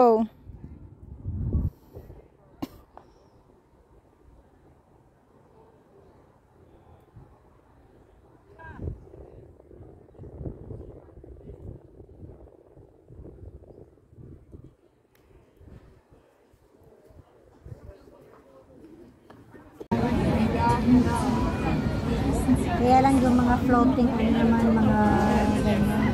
Go. Kaya lang yung mga floating, ano naman, mga ganyan.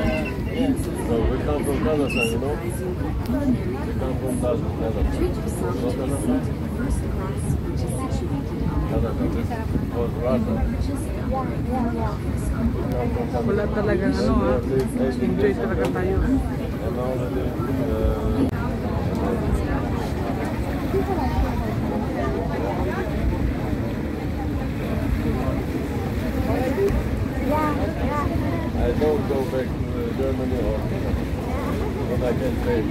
confundada sani, no? não confundada, nada. Wala talaga ano ha, enjoy talaga tayo. I can say.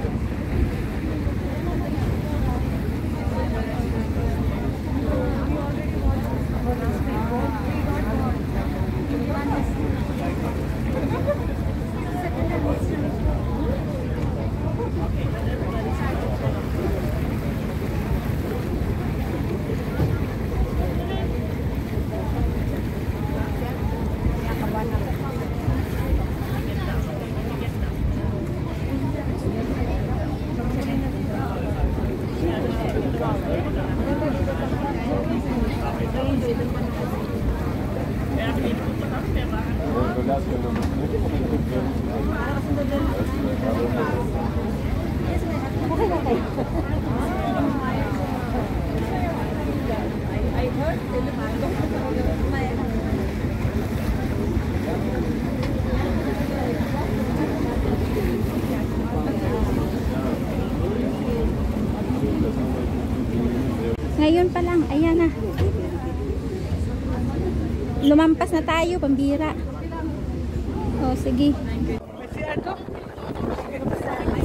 Ngayon pa lang, ayan na. Lumampas na tayo, pambira sige. 900.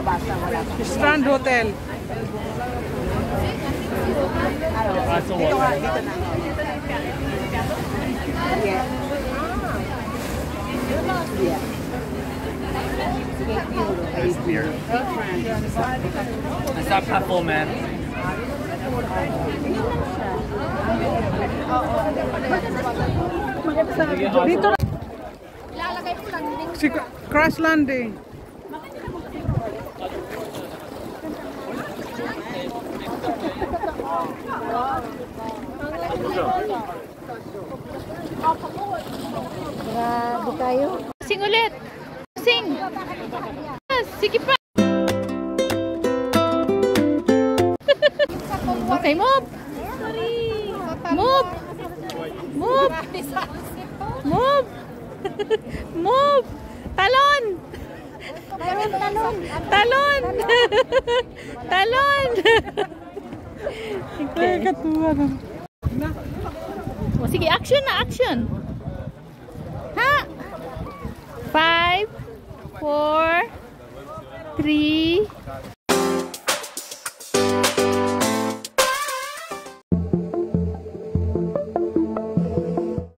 Strand Hotel. Dito nga, dito man. Crash landing. Kayo. Sing ulit. Sing. Ah, Sige pa. okay, move. Move. Move. Move. Move. Talon. Talon, talon. Talon. Talon. Ay, katuwa na. O, sige, action na, action. Five, four, three,